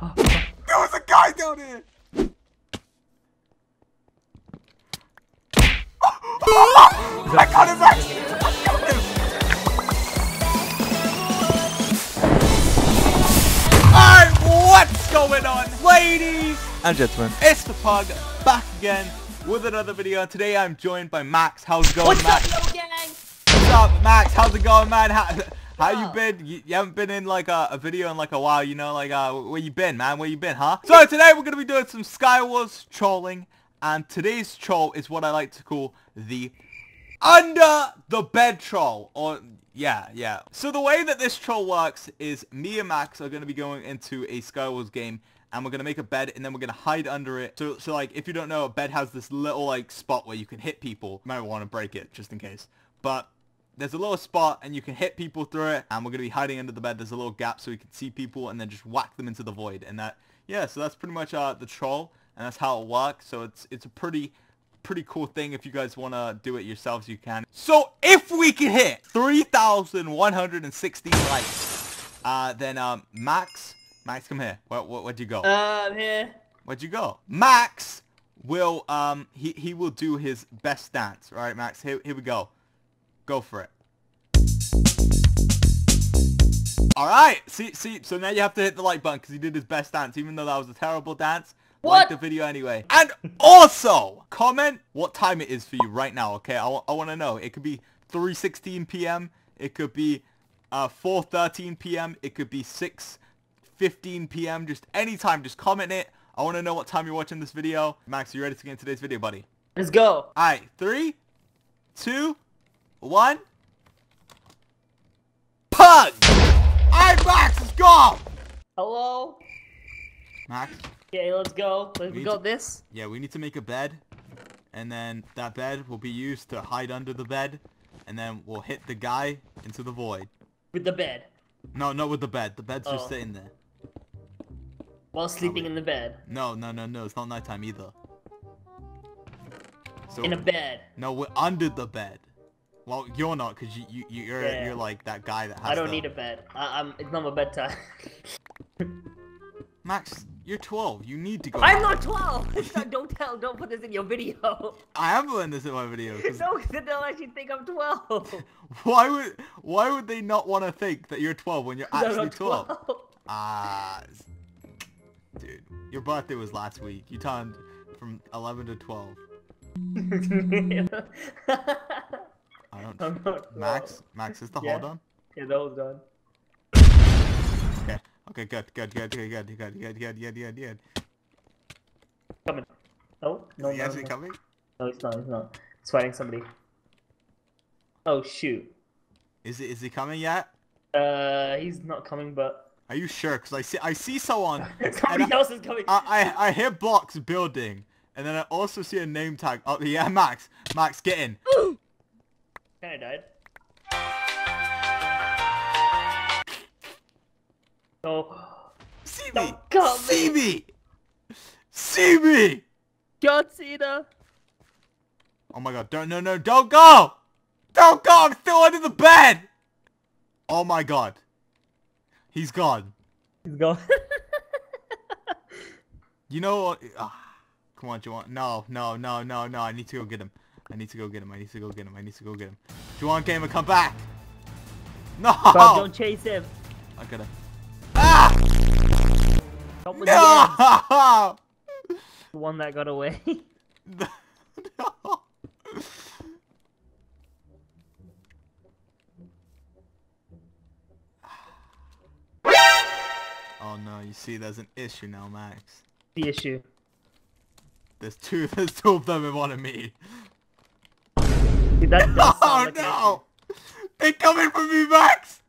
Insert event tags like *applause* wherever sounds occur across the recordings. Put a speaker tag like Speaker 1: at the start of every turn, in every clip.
Speaker 1: There was a guy down here! I got him back! I got him! Alright, what's going on? Ladies and gentlemen, it's the Pug back again with another video. Today I'm joined by Max. How's it going,
Speaker 2: What's
Speaker 1: Max?
Speaker 2: up?
Speaker 1: What's up, Max? How's it going, man? How, how you been? You, you haven't been in like a, a video in like a while, you know? Like, uh, where you been, man? Where you been, huh? So today we're gonna be doing some Skywars trolling, and today's troll is what I like to call the under the bed troll, or yeah, yeah. So the way that this troll works is me and Max are gonna be going into a Skywars game. And we're gonna make a bed, and then we're gonna hide under it. So, so like, if you don't know, a bed has this little like spot where you can hit people. You might want to break it just in case. But there's a little spot and you can hit people through it and we're going to be hiding under the bed. There's a little gap so we can see people and then just whack them into the void. And that, yeah, so that's pretty much uh, the troll and that's how it works. So it's it's a pretty, pretty cool thing. If you guys want to do it yourselves, you can. So if we can hit 3,160 likes, uh, then um, Max, Max, come here. Where, where, where'd you go?
Speaker 2: Uh, I'm here.
Speaker 1: Where'd you go? Max will, um, he, he will do his best dance. All right, Max, here, here we go. Go for it. All right. See, see. So now you have to hit the like button because he did his best dance, even though that was a terrible dance. Like the video anyway. And also, comment what time it is for you right now, okay? I, I want to know. It could be 3.16 p.m. It could be uh, 4.13 p.m. It could be 6.15 p.m. Just anytime. Just comment it. I want to know what time you're watching this video. Max, you ready to get into today's video, buddy?
Speaker 2: Let's go.
Speaker 1: Alright, three, two, one. Pug! Alright, Max, let's go!
Speaker 2: Hello.
Speaker 1: Max?
Speaker 2: Okay, let's go. Let's
Speaker 1: We
Speaker 2: go
Speaker 1: need
Speaker 2: this.
Speaker 1: Yeah, we need to make a bed. And then that bed will be used to hide under the bed. And then we'll hit the guy into the void.
Speaker 2: With the bed.
Speaker 1: No, not with the bed. The bed's just
Speaker 2: Oh.
Speaker 1: sitting there.
Speaker 2: While sleeping in the bed.
Speaker 1: No, no, no, no. It's not nighttime either. So,
Speaker 2: In a bed.
Speaker 1: no, we're under the bed. Well, you're not, because you, you, you're,
Speaker 2: Yeah.
Speaker 1: you're like that guy that has
Speaker 2: I don't
Speaker 1: the-
Speaker 2: need a bed. I, I'm. It's not my bedtime. *laughs*
Speaker 1: Max, you're 12. You need to go.
Speaker 2: I'm not 12. *laughs* Not- don't tell. Don't put this in your video. *laughs*
Speaker 1: I am putting this in my video. 'cause
Speaker 2: No, because they'll actually think I'm 12.
Speaker 1: why would why would they not want to think that you're 12 when you're actually 12? Ah, s- dude, your birthday was last week. You turned from 11 to 12. I don't.
Speaker 2: I'm not 12.
Speaker 1: Max, Max, is the
Speaker 2: Yeah.
Speaker 1: hold on?
Speaker 2: Yeah, that was done.
Speaker 1: Okay. Okay, good, good, good, good, good, good, good, good, good, good, good.
Speaker 2: Coming. No, no,
Speaker 1: Is he
Speaker 2: no,
Speaker 1: actually
Speaker 2: no.
Speaker 1: coming?
Speaker 2: No, he's not. He's not. He's fighting somebody. Oh shoot.
Speaker 1: Is it? Is he coming yet?
Speaker 2: Uh, he's not coming, but
Speaker 1: Are you sure? Cause I see I see someone. *laughs*
Speaker 2: somebody
Speaker 1: I-
Speaker 2: else is coming.
Speaker 1: I, I I hear blocks building, and then I also see a name tag. Oh yeah, Max. Max, get in. *gasps*
Speaker 2: Kinda died. Oh,
Speaker 1: See me.
Speaker 2: Come
Speaker 1: See me. See me.
Speaker 2: John Cena.
Speaker 1: Oh my god! Don't no no! Don't go! Don't go! I'm still under the bed. Oh my god. He's gone.
Speaker 2: He's gone. *laughs*
Speaker 1: You know what? Ah, come on, Juwan. No, no, no, no, no. I need to go get him. I need to go get him. I need to go get him. I need to go get him. Juwan Gamer, come back. No.
Speaker 2: Don't chase him.
Speaker 1: I gotta. Ah!
Speaker 2: With the ends.
Speaker 1: No! *laughs*
Speaker 2: The one that got away. *laughs*
Speaker 1: no! Oh no, you see there's an issue now, Max.
Speaker 2: the issue.
Speaker 1: There's two *laughs* there's two of them in one of me.
Speaker 2: Dude, that does *laughs*
Speaker 1: Oh
Speaker 2: like
Speaker 1: no! They're coming for me, Max!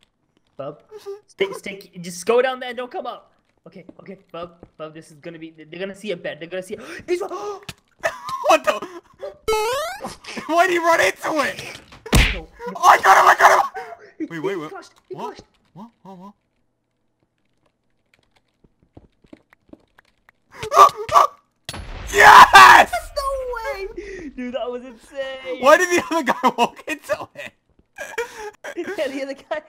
Speaker 2: Bub, stay, stay, just go down there and don't come up. Okay, okay, Bub, Bub, this is gonna be. They're gonna see a bed. They're gonna see. *gasps* He's. Oh, *gasps*
Speaker 1: what the? *laughs* Why did he run into it?
Speaker 2: no.
Speaker 1: Oh, I got him! I got him! Wait, wait, wait.
Speaker 2: he
Speaker 1: What? What? What? What?
Speaker 2: No way! Dude, that was insane!
Speaker 1: Why did the other guy *laughs* walk into it? *laughs*
Speaker 2: yeah, the other guy.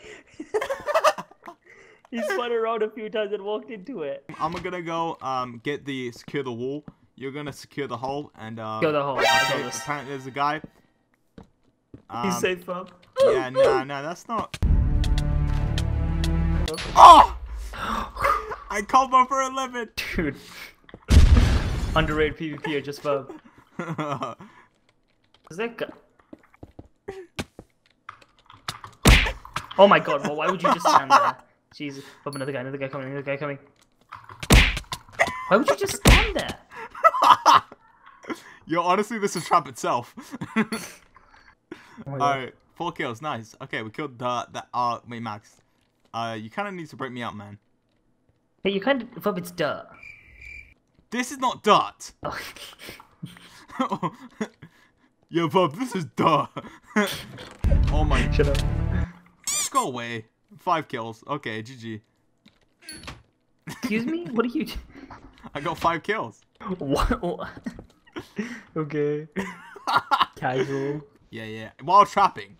Speaker 2: *laughs* he spun around a few times and walked into it.
Speaker 1: I'm gonna go um get the secure the wall. You're gonna secure the hole and uh.
Speaker 2: Secure the hole.
Speaker 1: Okay,
Speaker 2: this.
Speaker 1: apparently there's a guy. Um,
Speaker 2: He's safe, fam.
Speaker 1: Yeah, nah, nah, that's not. Oh! *gasps* I combo for a living.
Speaker 2: Dude. Underrated PvP or just fam. Is that guy? Oh my god, well, why would you just stand there? *laughs* Jesus. Oh, another guy, another guy coming, another guy coming. Why would you just stand there? *laughs*
Speaker 1: Yo, honestly, this is trap itself. *laughs*
Speaker 2: Oh.
Speaker 1: Alright, four kills, nice. Okay, we killed the the uh wait Max. Uh you kinda need to break me out, man.
Speaker 2: Hey, you kind of, Fub, it's dirt.
Speaker 1: This is not dirt.
Speaker 2: Oh.
Speaker 1: Yo, Bob, this is dirt. *laughs* oh my
Speaker 2: Shut up.
Speaker 1: just go away. Five kills. Okay, GG.
Speaker 2: Excuse me? What are you? *laughs*
Speaker 1: I got five kills.
Speaker 2: What? *laughs* okay. Casual.
Speaker 1: Yeah, yeah. While trapping.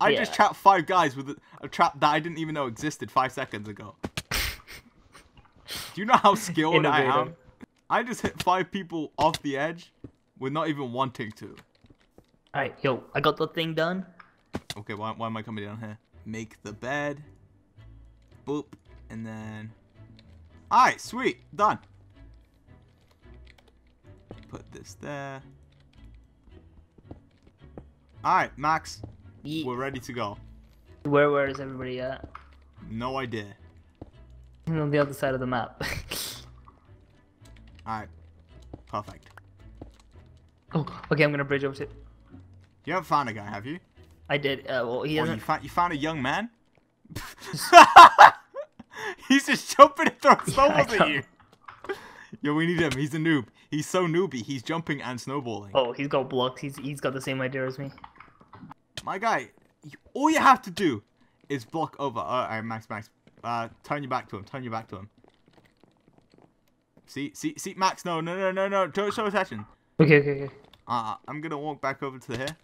Speaker 1: I just trapped five guys with a, a trap that I didn't even know existed five seconds ago. Do you know how skilled I am? I just hit five people off the edge with not even wanting to.
Speaker 2: Alright, yo, I got the thing done.
Speaker 1: Okay, why, why am I coming down here? Make the bed. Boop. And then... Alright, sweet. Done. Put this there. Alright, Max.
Speaker 2: Ye-
Speaker 1: We're ready to go.
Speaker 2: Where, where is everybody at?
Speaker 1: No idea.
Speaker 2: On the other side of the map. *laughs*
Speaker 1: Alright. Perfect.
Speaker 2: oh, okay, I'm gonna bridge over to.
Speaker 1: You haven't found a guy, have you?
Speaker 2: I did. Uh, well, he
Speaker 1: Or you, found, you found a young man? *laughs* He's just jumping and throwing snowballs at you. Yo, we need him. He's a noob. He's so newbie. He's jumping and snowballing.
Speaker 2: Oh, he's got blocks. He's he's got the same idea as me.
Speaker 1: My guy, you, all you have to do is block over. Uh, Alright, Max, Max. Uh, turn your back to him. Turn your back to him. See, see, see, Max. No, no, no, no, no. Don't show attention.
Speaker 2: Okay, okay, okay.
Speaker 1: Uh, I'm gonna walk back over to here.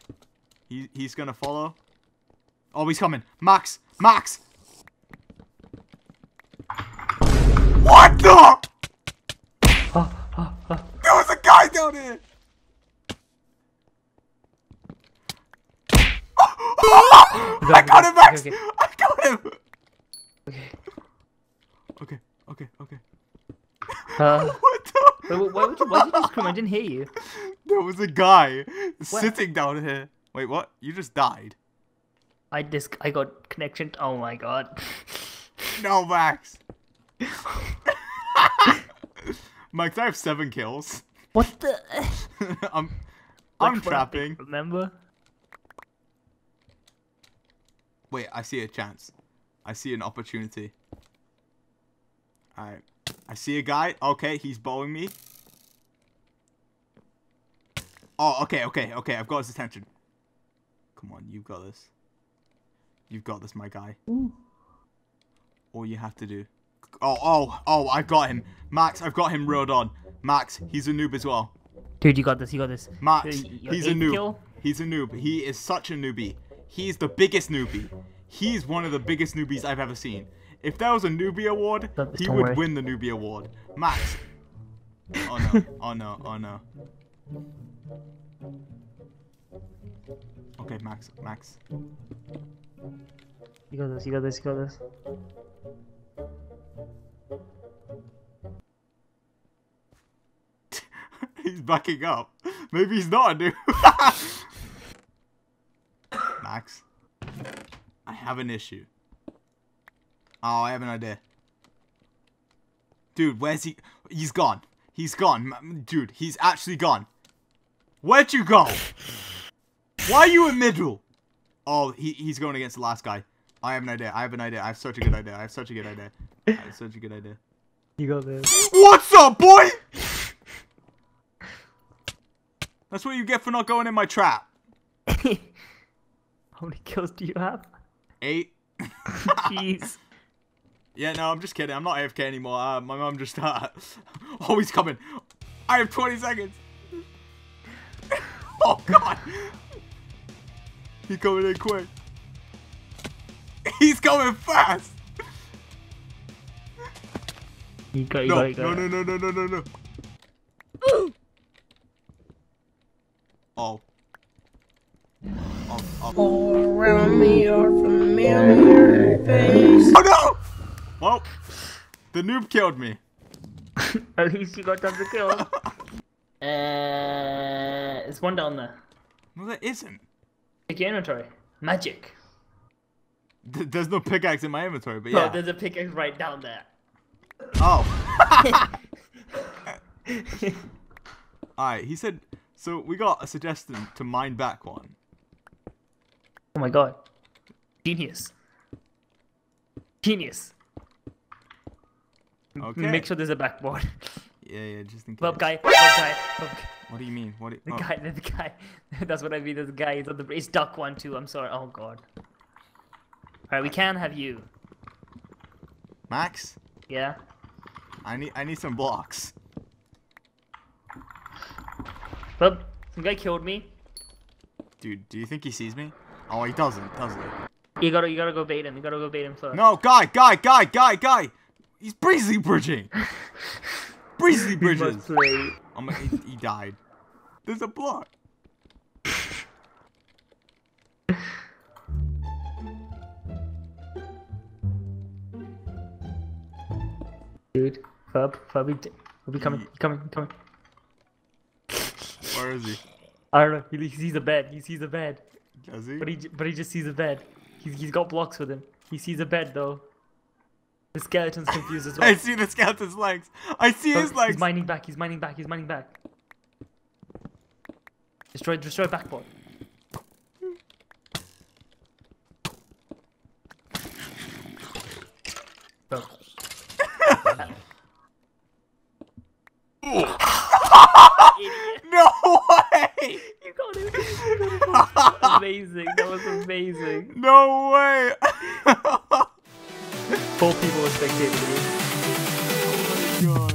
Speaker 1: He, he's gonna follow. Oh, he's coming. Max, Max. What the? There was a guy down here. I got him, Max.
Speaker 2: Okay, okay.
Speaker 1: I got him.
Speaker 2: Okay.
Speaker 1: Okay, okay, okay.
Speaker 2: Uh, *laughs*
Speaker 1: What the?
Speaker 2: wait, why would you? Why did you just scream? I didn't hear you. *laughs*
Speaker 1: Was a guy sitting down here. Wait, what? You just died.
Speaker 2: I dis. I got connection. Oh my god.
Speaker 1: No, Max. *laughs* Max, I have seven kills.
Speaker 2: What the? *laughs*
Speaker 1: I'm, I'm
Speaker 2: what
Speaker 1: trapping.
Speaker 2: Remember?
Speaker 1: Wait, I see a chance. I see an opportunity. Alright. I see a guy. Okay, he's bowing me. Oh, okay, okay, okay. I've got his attention. Come on, you've got this. You've got this, my guy. All you have to do. Oh, oh, oh, I've got him. Max, I've got him reeled on. Max, he's a noob as well.
Speaker 2: Dude, you got this. You got this.
Speaker 1: Max,
Speaker 2: your
Speaker 1: he's a noob.
Speaker 2: kill?
Speaker 1: He's a noob. He is such a newbie. He's the biggest newbie. He's one of the biggest newbies I've ever seen. If there was a newbie award,
Speaker 2: Don't-
Speaker 1: he would
Speaker 2: worry.
Speaker 1: win the newbie award. Max. Oh no, oh no, oh no. Okay, Max, Max.
Speaker 2: You got this. You got this. You got this. *laughs*
Speaker 1: he's backing up. Maybe he's not dude. *laughs* Max. I have an issue. Oh, I have an idea. Dude, where's he? He's gone. He's gone. Dude, he's actually gone. Where'd you go? Why are you in middle? Oh, he, he's going against the last guy. I have an idea. I have an idea. I have such a good idea. I have such a good idea. I have such a good idea.
Speaker 2: You got this.
Speaker 1: What's up, boy? That's what you get for not going in my trap. *laughs*
Speaker 2: How many kills do you have?
Speaker 1: Eight. *laughs*
Speaker 2: Jeez.
Speaker 1: Yeah, no, I'm just kidding. I'm not AFK anymore. Uh, my mom just. Uh... *laughs* Oh, he's coming. I have 20 seconds. *laughs* oh God. He's coming in quick. He's coming fast.
Speaker 2: You got, you
Speaker 1: No,
Speaker 2: got, you got.
Speaker 1: no,
Speaker 2: it.
Speaker 1: no, no, no, no, no, no. Oh. Oh, oh.
Speaker 3: All around me are familiar faces.
Speaker 1: Oh no! Well, the noob killed me. *laughs*
Speaker 2: At least you got tons of kills. *laughs* uh, there's one down there.
Speaker 1: No, there isn't.
Speaker 2: Check your inventory. Magic.
Speaker 1: Th- There's no pickaxe in my inventory, but yeah.
Speaker 2: there's a pickaxe right down there.
Speaker 1: Oh. *laughs* Alright, he said. So we got a suggestion to mine back one.
Speaker 2: Oh my god. Genius. Genius.
Speaker 1: Okay.
Speaker 2: Make sure there's a backboard. *laughs*
Speaker 1: Yeah, yeah, just in case.
Speaker 2: Bub guy, bub guy, bub guy.
Speaker 1: What do you mean? What? Do
Speaker 2: The
Speaker 1: oh.
Speaker 2: guy, the guy. *laughs* That's what I mean. The guy is on the. It's duck one too. I'm sorry. Oh god. Alright, we can have you.
Speaker 1: Max,
Speaker 2: Yeah.
Speaker 1: I need I need some blocks.
Speaker 2: Bub, some guy killed me.
Speaker 1: Dude, do you think he sees me? Oh, he doesn't, does he?
Speaker 2: You gotta, you gotta go bait him. You gotta go bait him first.
Speaker 1: No, guy, guy, guy, guy, guy. He's breezy bridging. *laughs* breezy bridges.
Speaker 2: must play.
Speaker 1: Oh my, he, he died. There's a block.
Speaker 2: Dude, Fub, Fub, he, he'll be coming.
Speaker 1: Ye-
Speaker 2: He's coming. He's coming.
Speaker 1: Where is he?
Speaker 2: I don't know. He, he sees a bed. He sees a bed.
Speaker 1: Does he?
Speaker 2: But he, but he just sees a bed. He's, he's got blocks with him. He sees a bed though. The skeleton's confused as *laughs* well.
Speaker 1: I see the skeleton's legs. I see
Speaker 2: Oh,
Speaker 1: his legs.
Speaker 2: He's mining back. He's mining back. He's mining back. Destroy, destroy backboard. Bro. *laughs*
Speaker 1: No way!
Speaker 2: You got it. You got it. amazing. That was amazing.
Speaker 1: No way!
Speaker 2: Four people were spectating you.
Speaker 1: God.